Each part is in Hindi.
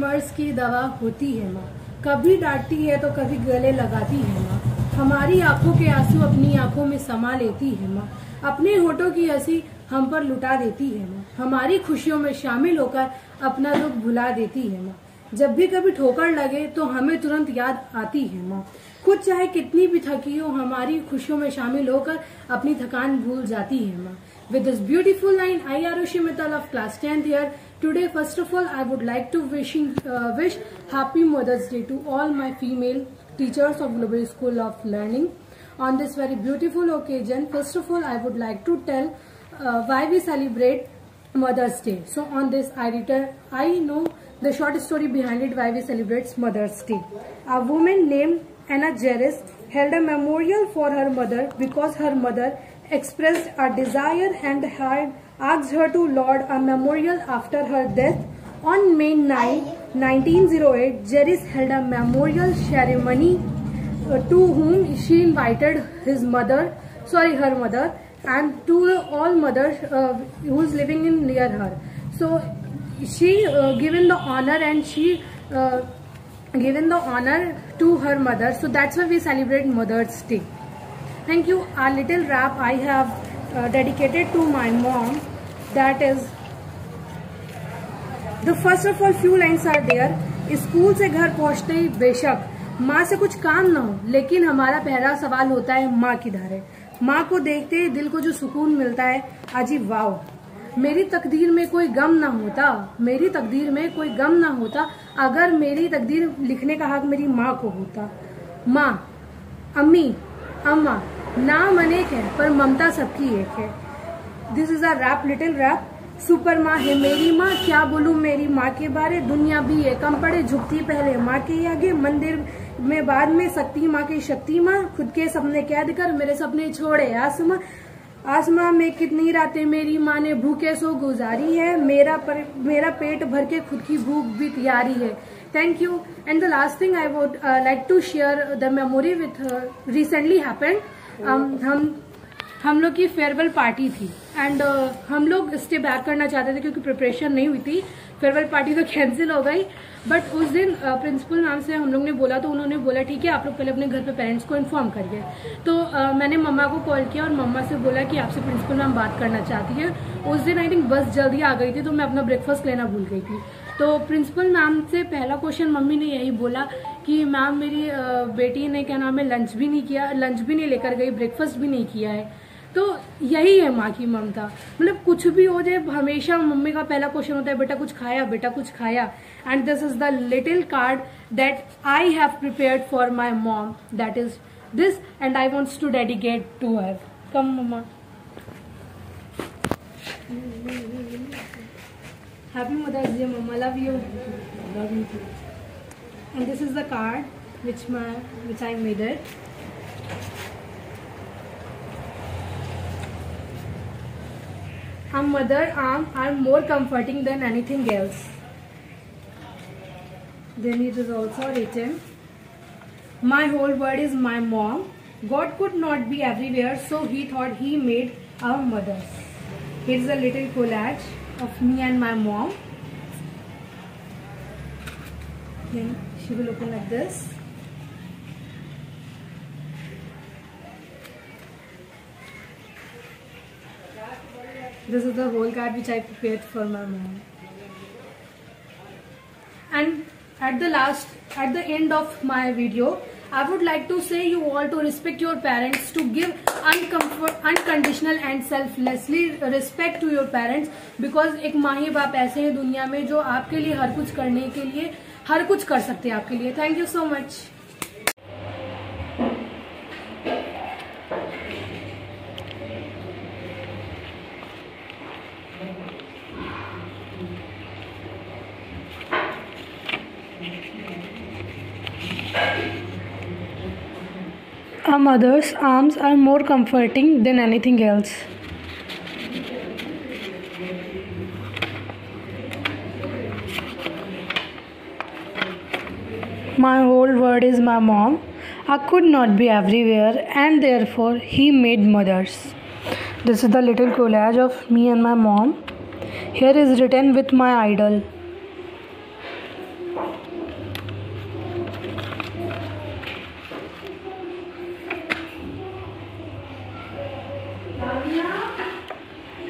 मर्ज की दवा होती है माँ। कभी डांटती है तो कभी गले लगाती है माँ। हमारी आँखों के आँसू अपनी आँखों में समा लेती है माँ। अपने होठों की हँसी हम पर लुटा देती है माँ। हमारी खुशियों में शामिल होकर अपना दुख भुला देती है माँ। जब भी कभी ठोकर लगे तो हमें तुरंत याद आती है माँ। खुद चाहे कितनी भी थकी हो हमारी खुशियों में शामिल होकर अपनी थकान भूल जाती है माँ। With beautiful line, I Arushi Mittal of class 10th here. Today, first of all, I would like to wishing, uh, wish Happy Mother's Day to all my female teachers of Global School of Learning. On this very beautiful occasion, first of all, I would like to tell uh, why we celebrate Mother's Day. So on this, I return, I know the short story behind it why we celebrate Mother's Day. A woman named Anna Jerris held a memorial for her mother because her mother expressed a desire and had asked her to lord a memorial after her death. On May 9, 1908, Jerris held a memorial ceremony uh, to whom she invited his mother, sorry, her mother, and to all mothers uh, who is living in near her. So she uh, given the honor and she uh, given the honor to her mother. So that's why we celebrate Mother's Day. Thank you. A little wrap I have uh, dedicated to my mom. That is the first of all few lines are there. School से घर पहुँचते ही बेशक माँ से कुछ काम ना हो लेकिन हमारा पहला सवाल होता है माँ किधर है माँ को देखते ही दिल को जो सुकून मिलता है अजीब वाव मेरी तकदीर में कोई गम ना होता मेरी तकदीर में कोई गम ना होता अगर मेरी तकदीर लिखने का हक हाँ मेरी माँ को होता माँ अम्मी अम्मा नाम अनेक है पर ममता सबकी एक है। This is a rap little rap super माँ है मेरी माँ क्या बोलूँ मेरी माँ के बारे? दुनिया भी है कम पड़े झुकती पहले माँ के आगे। मंदिर में बाद में शक्ति माँ की शक्ति माँ। खुद के सपने कैद कर मेरे सपने छोड़े आसमां। आसमां में कितनी रातें मेरी माँ ने भूखे सो गुजारी है। मेरा पर, मेरा पेट भर के खुद की भूख भी तैयारी है। Thank you and the last thing I would like to share the memory with recently happened हम हम हम लोग की फेयरवेल पार्टी थी. एंड uh, हम लोग स्टे बैक करना चाहते थे क्योंकि प्रिपरेशन नहीं हुई थी. फेयरवेल पार्टी तो कैंसिल हो गई. बट उस दिन प्रिंसिपल मैम से हम लोग ने बोला तो उन्होंने बोला ठीक है आप लोग पहले अपने घर पे पेरेंट्स को इन्फॉर्म करिए. तो uh, मैंने मम्मा को कॉल किया और मम्मा से बोला कि आपसे प्रिंसिपल मैम बात करना चाहती है. उस दिन आई थिंक बस जल्दी आ गई थी तो मैं अपना ब्रेकफास्ट लेना भूल गई थी. तो प्रिंसिपल मैम से पहला क्वेश्चन मम्मी ने यही बोला कि मैम मेरी बेटी ने क्या नाम है लंच भी नहीं किया लंच भी नहीं लेकर गई ब्रेकफास्ट भी नहीं किया है तो यही है माँ की ममता मतलब कुछ भी हो जाए हमेशा मम्मी का पहला क्वेश्चन होता है बेटा कुछ खाया बेटा कुछ खाया and this is the little card that I have prepared for my mom that is this and I wants to dedicate to her come mama Mother's Day, Mama. Love you. Love you too. And this is the card which my which I made it. A mother arm are more comforting than anything else. Then it is also written, My whole world is my mom. God could not be everywhere, so he thought he made our mothers. Here's a little collage of me and my mom. Then she will open like this. This is the whole card which I prepared for my mom. And at the last, at the end of my video, I would like to say you all to respect your parents, to give uncomfort, unconditional and selflessly respect to your parents because एक माँ ही बाप ऐसे हैं दुनिया में जो आपके लिए हर कुछ करने के लिए हर कुछ कर सकते हैं आपके लिए thank you so much A mother's arms are more comforting than anything else. My whole world is my mom. I could not be everywhere, and therefore, he made mothers. This is the little collage of me and my mom. Here is written with my idol.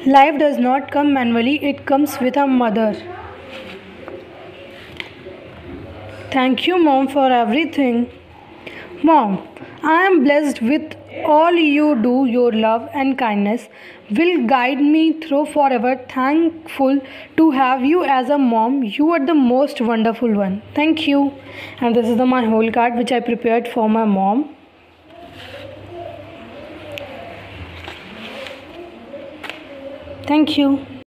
Life does not come manually, it comes with a mother. Thank you, Mom, for everything. Mom, I am blessed with all you do. Your love and kindness will guide me through forever. Thankful to have you as a mom. You are the most wonderful one. Thank you. And this is the my whole card which I prepared for my mom. Thank you.